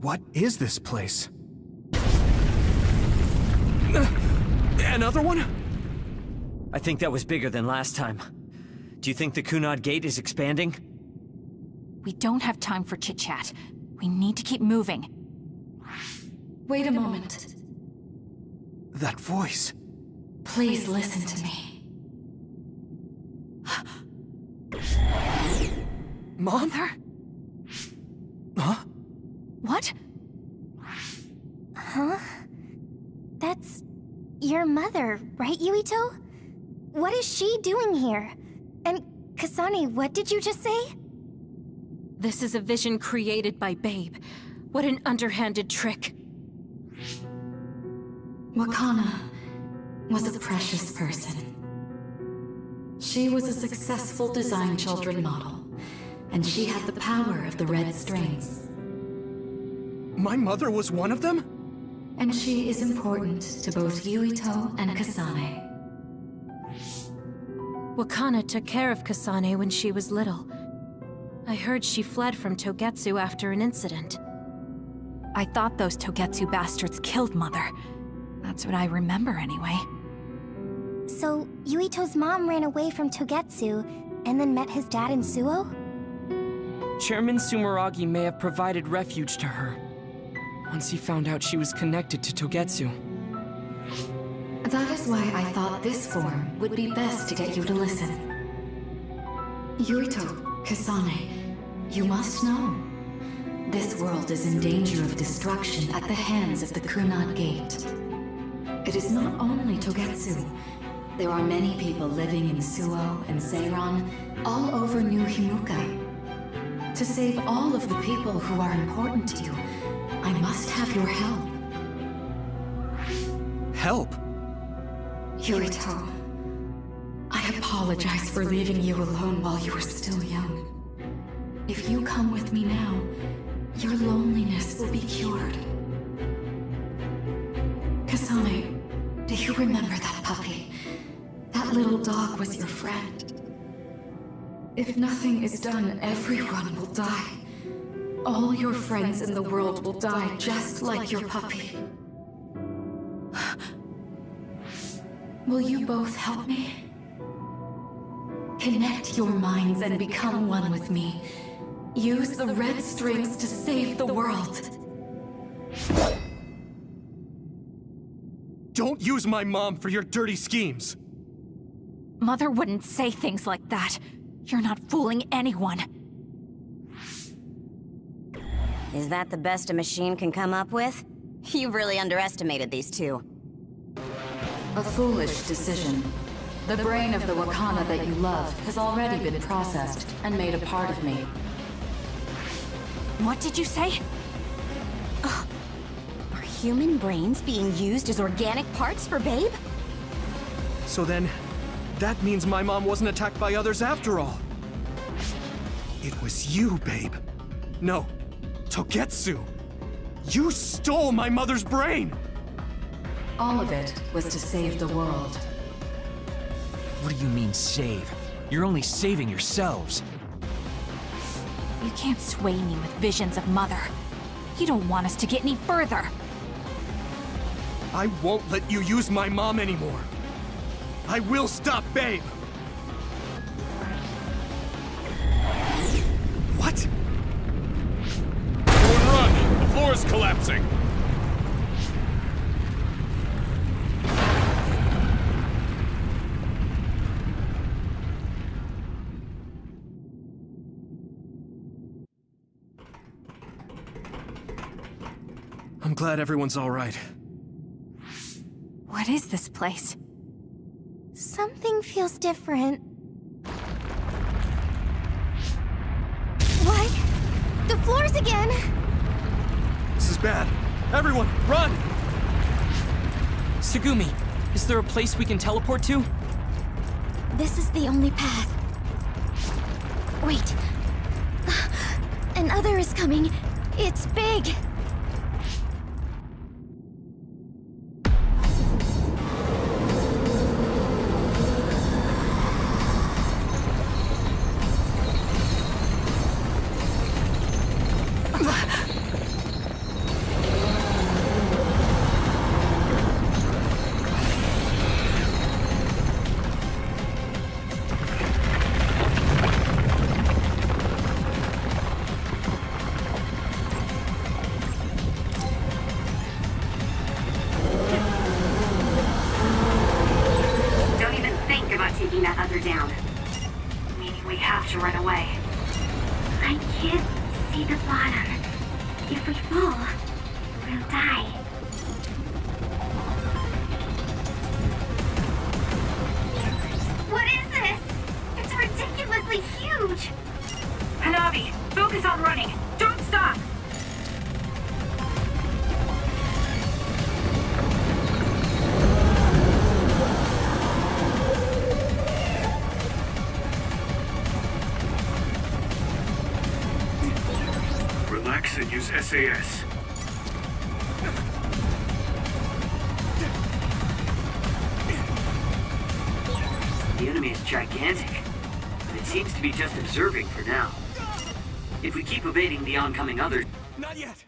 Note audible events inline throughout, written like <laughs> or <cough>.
What is this place? Another one? I think that was bigger than last time. Do you think the Kunad Gate is expanding? We don't have time for chit-chat. We need to keep moving. Wait a moment. That voice. Please listen to me. Mother? Huh? What? Huh? That's... your mother, right, Yuito? What is she doing here? And Kasane, what did you just say? This is a vision created by Babe. What an underhanded trick. Wakana was a precious person. She was a successful design children model, and she had the power of the red strings. My mother was one of them? And she is important to both Yuito and Kasane. Wakana took care of Kasane when she was little. I heard she fled from Togetsu after an incident. I thought those Togetsu bastards killed Mother. That's what I remember anyway. So, Yuito's mom ran away from Togetsu, and then met his dad in Suo? Chairman Sumeragi may have provided refuge to her. Once he found out she was connected to Togetsu. That is why I thought this form would be best to get you to listen. Yuito, Kasane, you must know. This world is in danger of destruction at the hands of the Kunad Gate. It is not only Togetsu. There are many people living in Suo and Seiran, all over New Himuka. To save all of the people who are important to you, I must have your help. Help? Yuito, I apologize for leaving you alone while you were still young. If you come with me now, your loneliness will be cured. Kasane, do you remember that puppy? That little dog was your friend. If nothing is done, everyone will die. All your friends in the world will die just like your puppy. Will you both help me? Connect your minds and become one with me. Use the red strings to save the world. Don't use my mom for your dirty schemes! Mother wouldn't say things like that. You're not fooling anyone. Is that the best a machine can come up with? <laughs> You've really underestimated these two. A foolish decision. The brain of the Wakana that you love has already been processed and made a part of me. What did you say? Are human brains being used as organic parts for Babe? So then, that means my mom wasn't attacked by others after all. It was you, babe. No, Togetsu. You stole my mother's brain! All of it was to save the world. What do you mean, save? You're only saving yourselves. You can't sway me with visions of Mother. You don't want us to get any further. I won't let you use my mom anymore. I will stop Babe! Is collapsing! I'm glad everyone's alright. What is this place? Something feels different. What? The floors again! This is bad. Everyone, run! Tsugumi, is there a place we can teleport to? This is the only path. Wait. Another is coming. It's big. oncoming others. Not yet!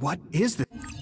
What is this?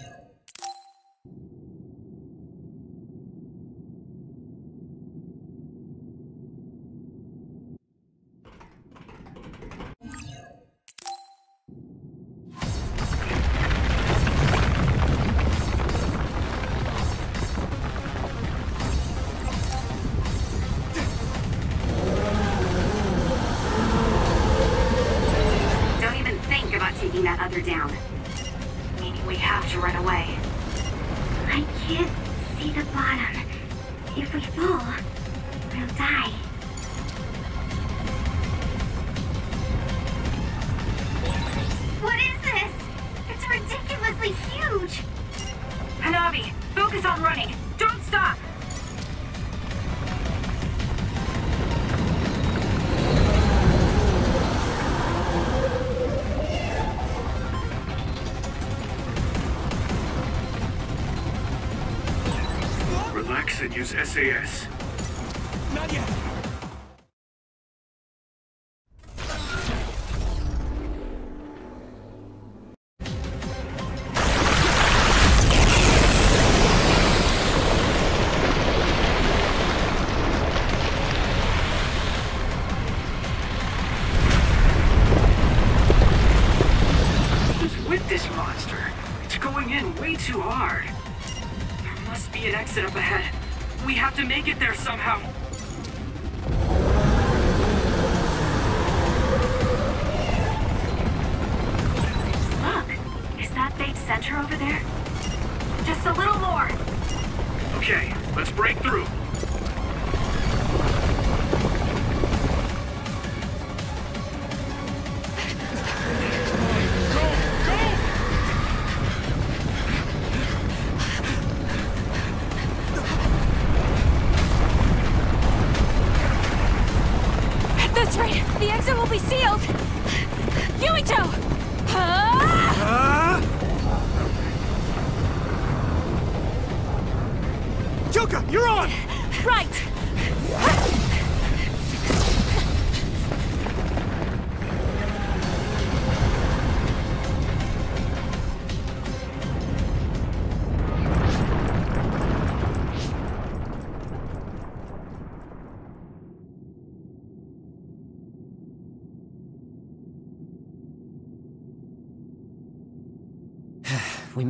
Hanabi, focus on running. Don't stop! Relax and use SAS.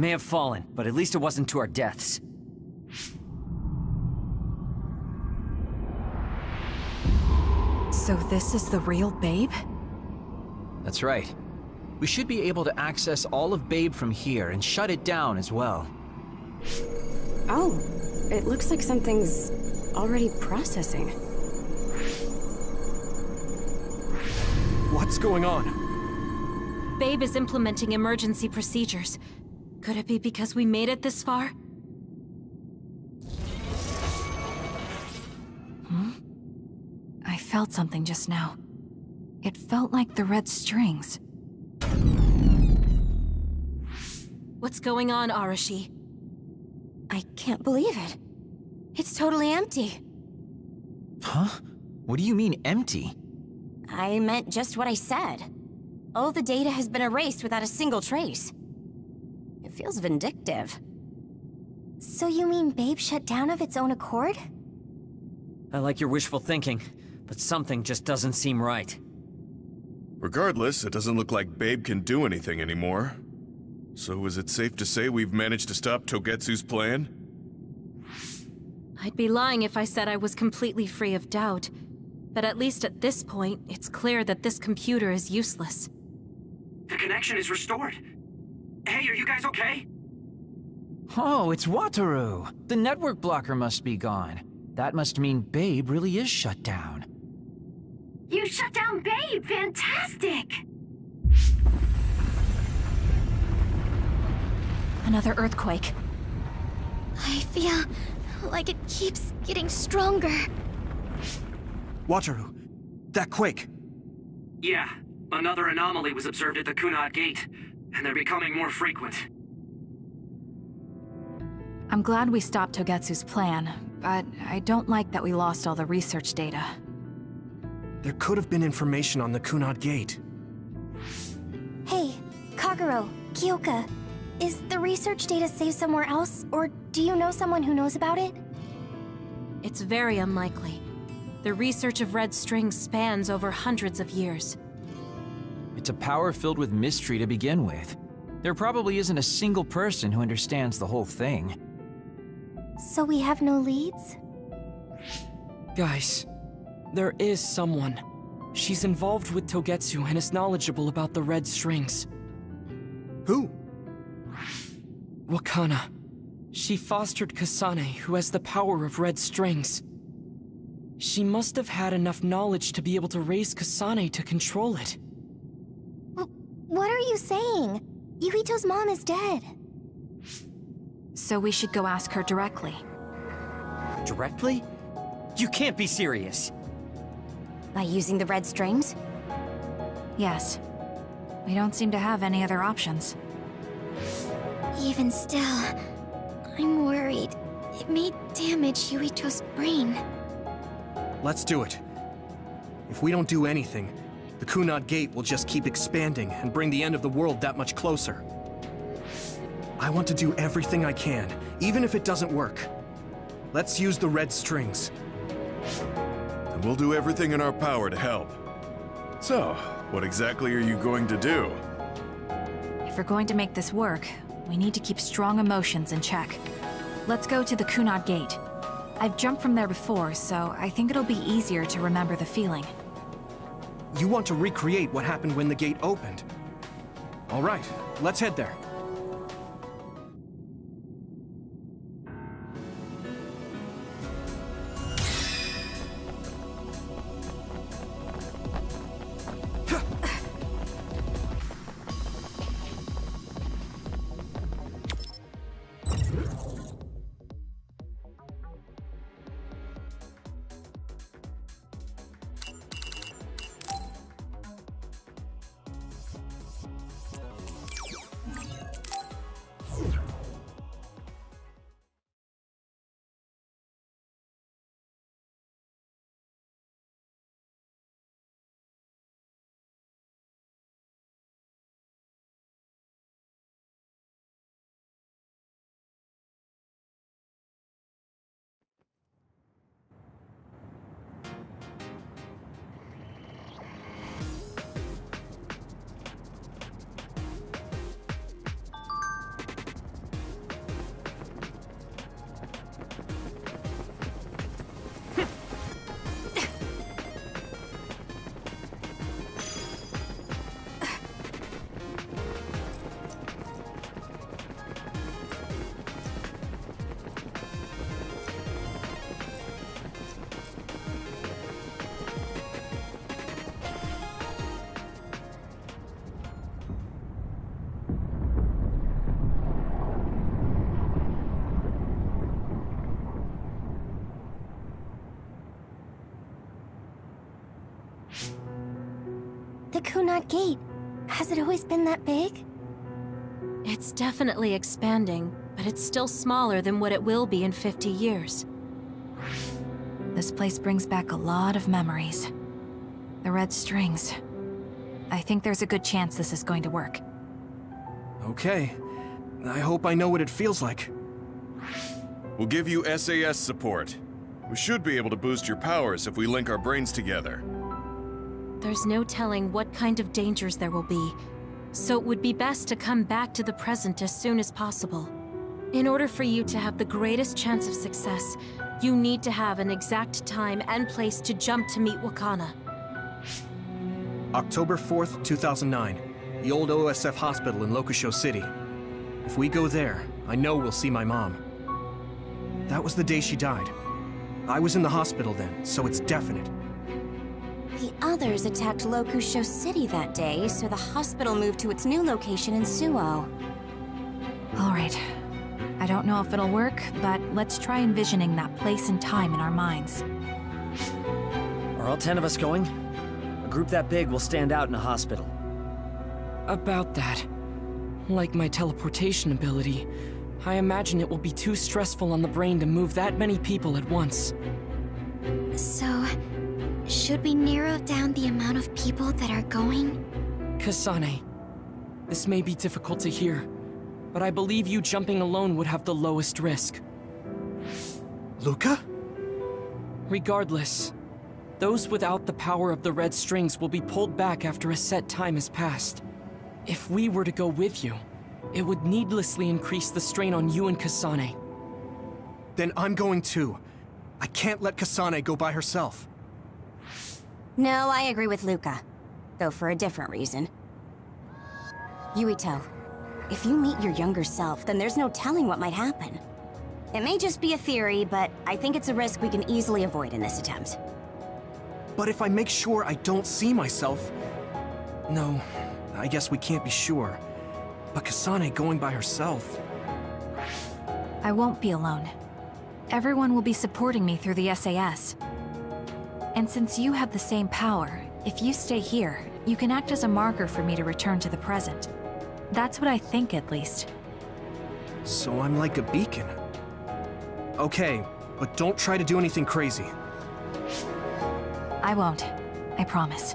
may have fallen, but at least it wasn't to our deaths. So this is the real Babe? That's right. We should be able to access all of Babe from here and shut it down as well. Oh, it looks like something's already processing. What's going on? Babe is implementing emergency procedures. Could it be because we made it this far? Hmm? I felt something just now. It felt like the red strings. What's going on, Arashi? I can't believe it. It's totally empty. Huh? What do you mean, empty? I meant just what I said. All the data has been erased without a single trace. It feels vindictive. So you mean Babe shut down of its own accord? I like your wishful thinking, but something just doesn't seem right. Regardless, it doesn't look like Babe can do anything anymore. So is it safe to say we've managed to stop Togetsu's plan? I'd be lying if I said I was completely free of doubt. But at least at this point, it's clear that this computer is useless. The connection is restored. Hey, are you guys okay? Oh, it's Wataru! The network blocker must be gone. That must mean Babe really is shut down. You shut down Babe! Fantastic! Another earthquake. I feel like it keeps getting stronger. Wataru, that quake. Yeah, another anomaly was observed at the Kunad Gate, and they're becoming more frequent. I'm glad we stopped Togetsu's plan, but I don't like that we lost all the research data. There could have been information on the Kunad Gate. Hey, Kagero, Kyoka, is the research data saved somewhere else, or do you know someone who knows about it? It's very unlikely. The research of red String spans over hundreds of years. It's a power filled with mystery to begin with. There probably isn't a single person who understands the whole thing. So we have no leads? Guys, there is someone. She's involved with Togetsu and is knowledgeable about the red strings. Who? Wakana. She fostered Kasane, who has the power of red strings. She must have had enough knowledge to be able to raise Kasane to control it. What are you saying? Yuito's mom is dead. So we should go ask her directly. Directly? You can't be serious. By using the red strings? Yes. We don't seem to have any other options. Even still, I'm worried. It may damage Yuito's brain. Let's do it. If we don't do anything, the Kunad Gate will just keep expanding and bring the end of the world that much closer. I want to do everything I can, even if it doesn't work. Let's use the red strings. And we'll do everything in our power to help. So, what exactly are you going to do? If we're going to make this work, we need to keep strong emotions in check. Let's go to the Kunad Gate. I've jumped from there before, so I think it'll be easier to remember the feeling. You want to recreate what happened when the gate opened? All right, let's head there. The Kunad Gate. Has it always been that big? It's definitely expanding, but it's still smaller than what it will be in 50 years. This place brings back a lot of memories. The red strings. I think there's a good chance this is going to work. Okay. I hope I know what it feels like. We'll give you SAS support. We should be able to boost your powers if we link our brains together. There's no telling what kind of dangers there will be, so it would be best to come back to the present as soon as possible. In order for you to have the greatest chance of success, you need to have an exact time and place to jump to meet Wakana. October 4th, 2009. The old OSF hospital in Lokusho City. If we go there, I know we'll see my mom. That was the day she died. I was in the hospital then, so it's definite. The others attacked Lokusho City that day, so the hospital moved to its new location in Suo. Alright. I don't know if it'll work, but let's try envisioning that place and time in our minds. Are all ten of us going? A group that big will stand out in a hospital. About that. Like my teleportation ability, I imagine it will be too stressful on the brain to move that many people at once. So, should we narrow down the amount of people that are going? Kasane, this may be difficult to hear, but I believe you jumping alone would have the lowest risk. Luca? Regardless, those without the power of the red strings will be pulled back after a set time has passed. If we were to go with you, it would needlessly increase the strain on you and Kasane. Then I'm going too. I can't let Kasane go by herself. No, I agree with Luca. Though for a different reason. Yuito, if you meet your younger self, then there's no telling what might happen. It may just be a theory, but I think it's a risk we can easily avoid in this attempt. But if I make sure I don't see myself... No, I guess we can't be sure. But Kasane going by herself... I won't be alone. Everyone will be supporting me through the SAS. And since you have the same power, if you stay here, you can act as a marker for me to return to the present. That's what I think, at least. So I'm like a beacon. Okay, but don't try to do anything crazy. I won't. I promise.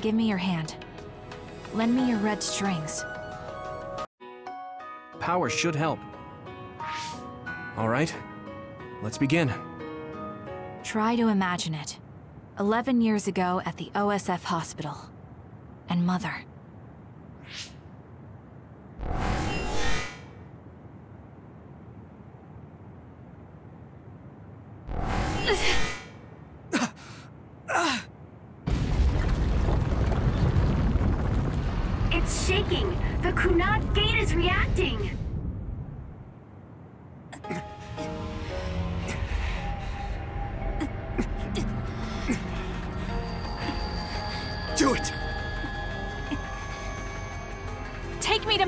Give me your hand. Lend me your red strings. Power should help. Alright, let's begin. Try to imagine it. Eleven years ago at the OSF hospital. And Mother.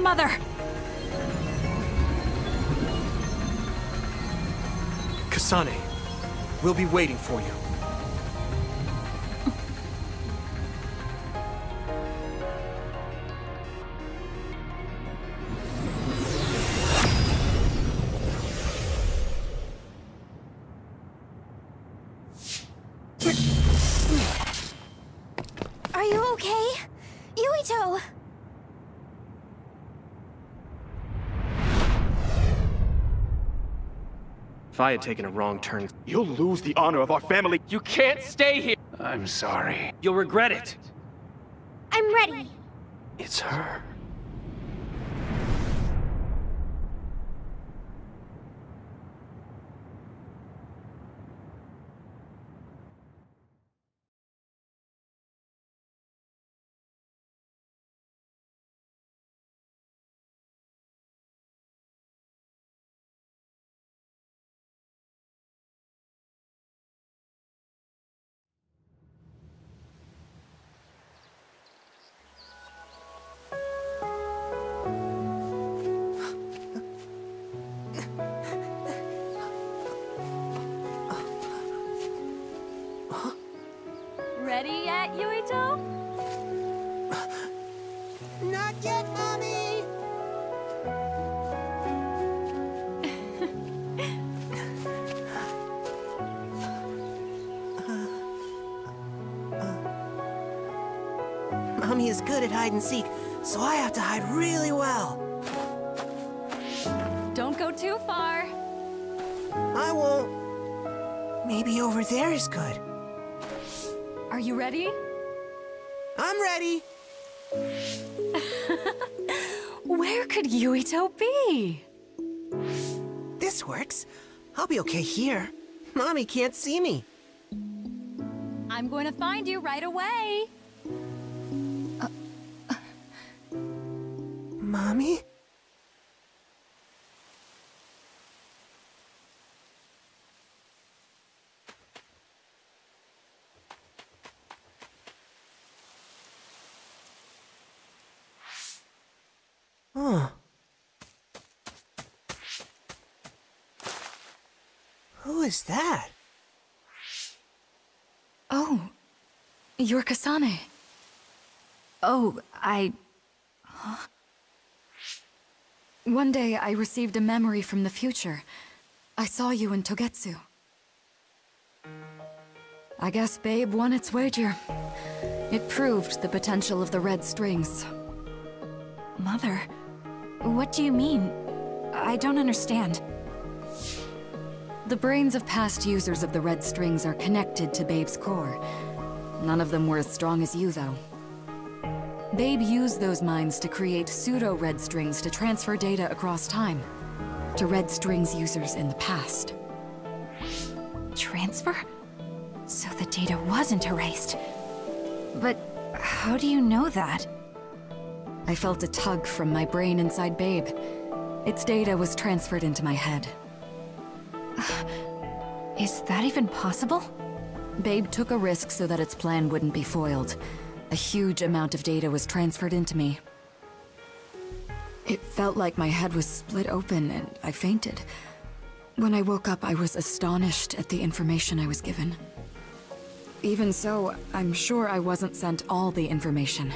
Mother! Kasane, we'll be waiting for you. If I had taken a wrong turn, You'll lose the honor of our family. You can't stay here. I'm sorry. You'll regret it. I'm ready. It's her. that, Yuito? Not yet, Mommy! Mommy is good at hide and seek, so I have to hide really well. Don't go too far. I won't. Maybe over there is good. Are you ready? Ready. <laughs> Where could Yuito be? This works. I'll be okay here. Mommy can't see me. I'm going to find you right away. Mommy? Huh. Who is that? Oh, you're Kasane. Oh, I... Huh? One day I received a memory from the future. I saw you in Togetsu. I guess Babe won its wager. It proved the potential of the red strings. Mother, what do you mean? I don't understand. The brains of past users of the red strings are connected to Babe's core. None of them were as strong as you, though. Babe used those minds to create pseudo-red strings to transfer data across time. To red strings users in the past. Transfer? So the data wasn't erased. But how do you know that? I felt a tug from my brain inside Babe. Its data was transferred into my head. <sighs> Is that even possible? Babe took a risk so that its plan wouldn't be foiled. A huge amount of data was transferred into me. It felt like my head was split open and I fainted. When I woke up, I was astonished at the information I was given. Even so, I'm sure I wasn't sent all the information.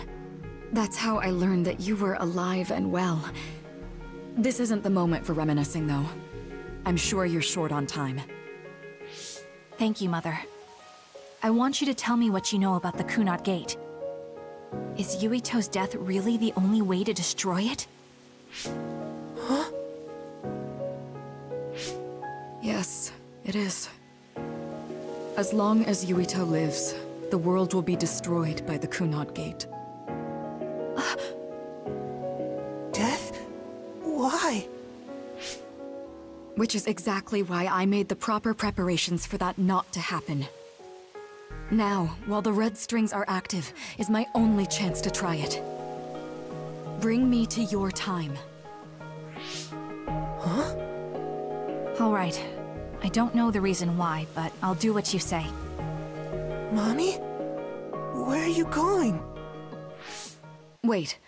That's how I learned that you were alive and well. This isn't the moment for reminiscing, though. I'm sure you're short on time. Thank you, Mother. I want you to tell me what you know about the Kunad Gate. Is Yuito's death really the only way to destroy it? Huh? Yes, it is. As long as Yuito lives, the world will be destroyed by the Kunad Gate. Which is exactly why I made the proper preparations for that not to happen. Now, while the red strings are active, is my only chance to try it. Bring me to your time. Huh? All right. I don't know the reason why, but I'll do what you say. Mommy? Where are you going? Wait.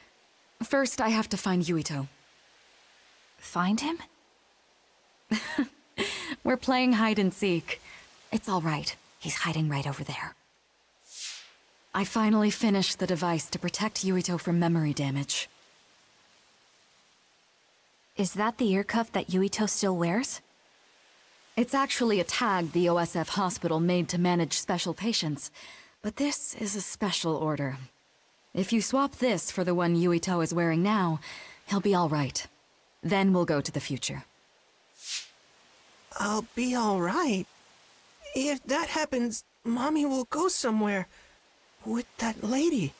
First, I have to find Yuito. Find him? <laughs> We're playing hide and seek. It's all right. He's hiding right over there. I finally finished the device to protect Yuito from memory damage. Is that the ear cuff that Yuito still wears? It's actually a tag the OSF hospital made to manage special patients, but this is a special order. If you swap this for the one Yuito is wearing now, he'll be all right. Then we'll go to the future. I'll be all right. If that happens, Mommy will go somewhere. With that lady.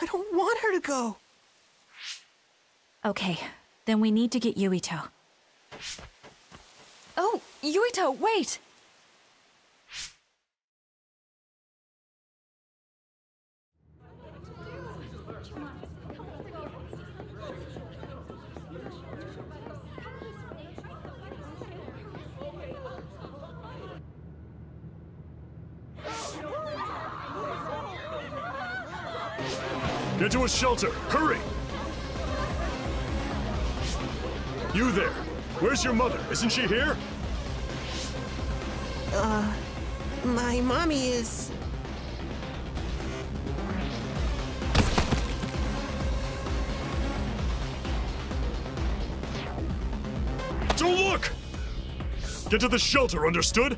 I don't want her to go. Okay, then we need to get Yuito. Oh, Yuito, wait! Get to a shelter. Hurry! You there. Where's your mother? Isn't she here? Uh... My mommy is... Don't look! Get to the shelter, understood?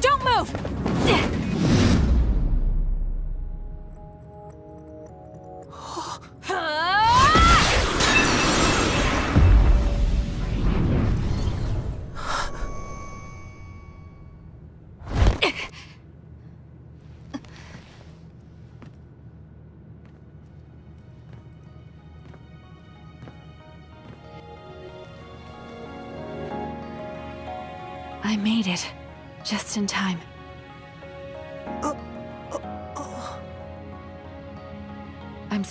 Don't move!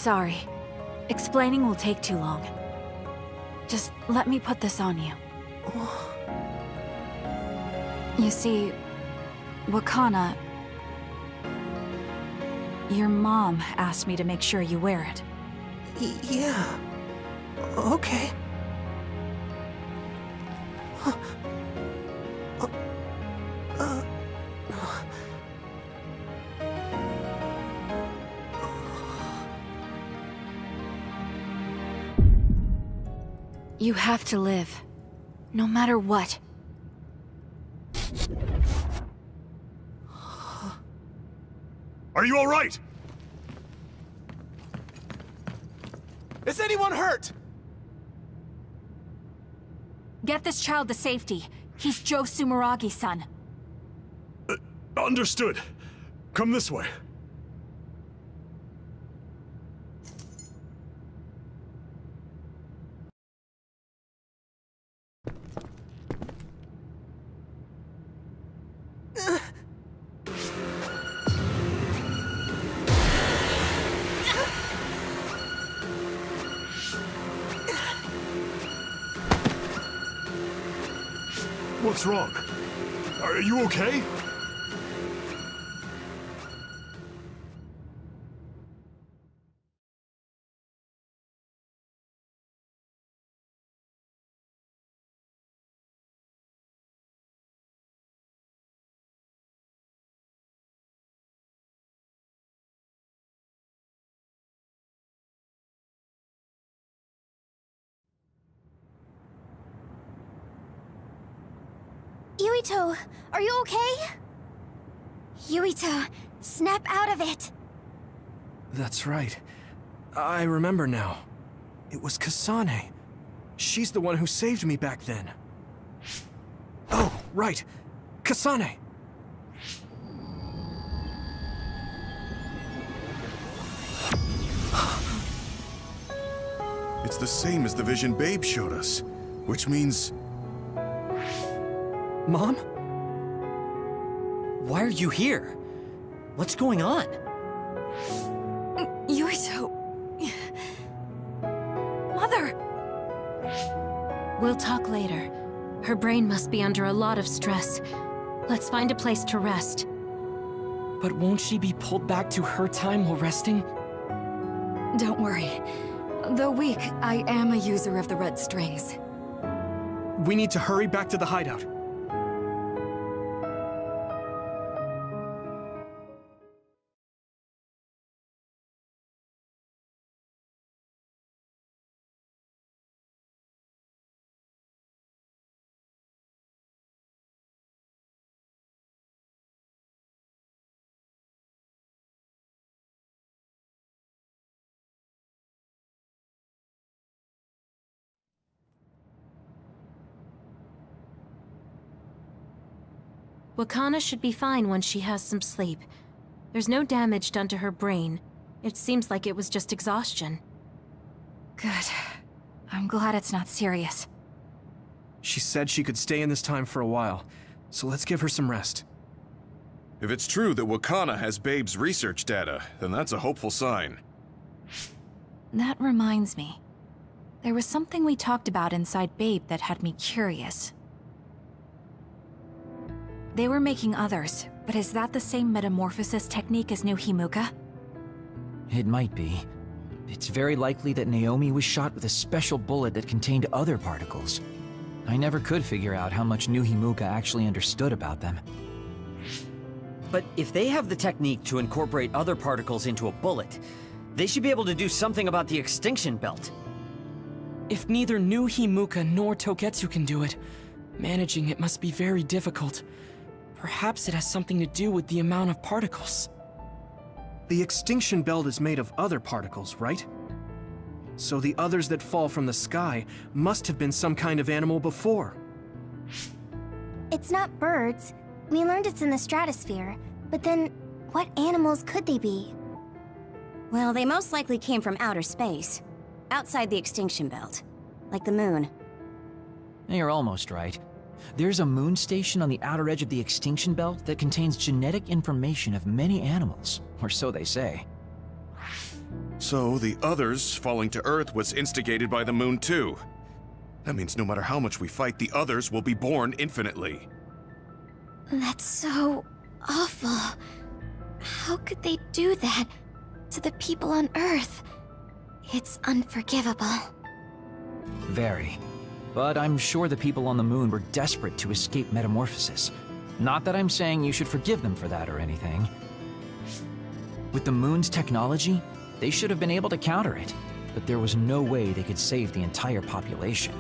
Sorry. Explaining will take too long. Just let me put this on you. You see, Wakana... Your mom asked me to make sure you wear it. Y- yeah. Okay. You have to live. No matter what. Are you alright? Is anyone hurt? Get this child to safety. He's Joe Sumeragi's son. Uh, understood. Come this way. What's wrong? Are you okay? Yuito, are you okay? Yuito, snap out of it. That's right. I remember now. It was Kasane. She's the one who saved me back then. Oh, right. Kasane! It's the same as the vision Babe showed us, which means Mom? Why are you here? What's going on? Yuito... Mother! We'll talk later. Her brain must be under a lot of stress. Let's find a place to rest. But won't she be pulled back to her time while resting? Don't worry. Though weak, I am a user of the red strings. We need to hurry back to the hideout. Wakana should be fine once she has some sleep. There's no damage done to her brain. It seems like it was just exhaustion. Good. I'm glad it's not serious. She said she could stay in this time for a while, so let's give her some rest. If it's true that Wakana has Babe's research data, then that's a hopeful sign. That reminds me. There was something we talked about inside Babe that had me curious. They were making others, but is that the same metamorphosis technique as New Himuka? It might be. It's very likely that Naomi was shot with a special bullet that contained other particles. I never could figure out how much New Himuka actually understood about them. But if they have the technique to incorporate other particles into a bullet, they should be able to do something about the extinction belt. If neither New Himuka nor Togetsu can do it, managing it must be very difficult. Perhaps it has something to do with the amount of particles. The extinction belt is made of other particles, right? So the others that fall from the sky must have been some kind of animal before. It's not birds. We learned it's in the stratosphere. But then, what animals could they be? Well, they most likely came from outer space. Outside the extinction belt. Like the moon. You're almost right. There's a moon station on the outer edge of the extinction belt that contains genetic information of many animals, or so they say. So the others falling to Earth was instigated by the moon too. That means no matter how much we fight, the others will be born infinitely. That's so awful. How could they do that to the people on Earth? It's unforgivable. Very. But I'm sure the people on the moon were desperate to escape metamorphosis. Not that I'm saying you should forgive them for that or anything. With the moon's technology, they should have been able to counter it, but there was no way they could save the entire population.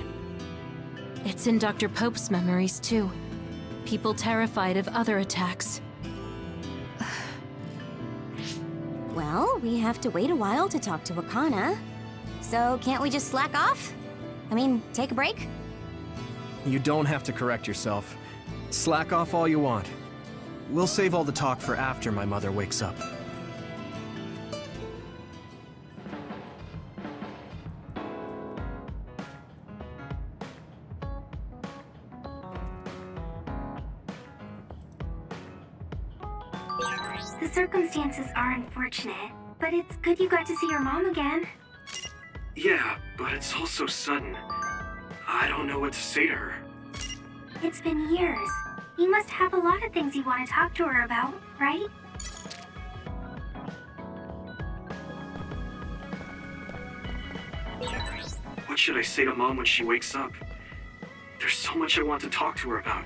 It's in Dr. Pope's memories, too. People terrified of other attacks. <sighs> Well, we have to wait a while to talk to Wakana. So can't we just slack off? I mean, take a break? You don't have to correct yourself. Slack off all you want. We'll save all the talk for after my mother wakes up. The circumstances are unfortunate, but it's good you got to see your mom again. Yeah, but it's all so sudden. I don't know what to say to her. It's been years. You must have a lot of things you want to talk to her about, right? What should I say to Mom when she wakes up? There's so much I want to talk to her about.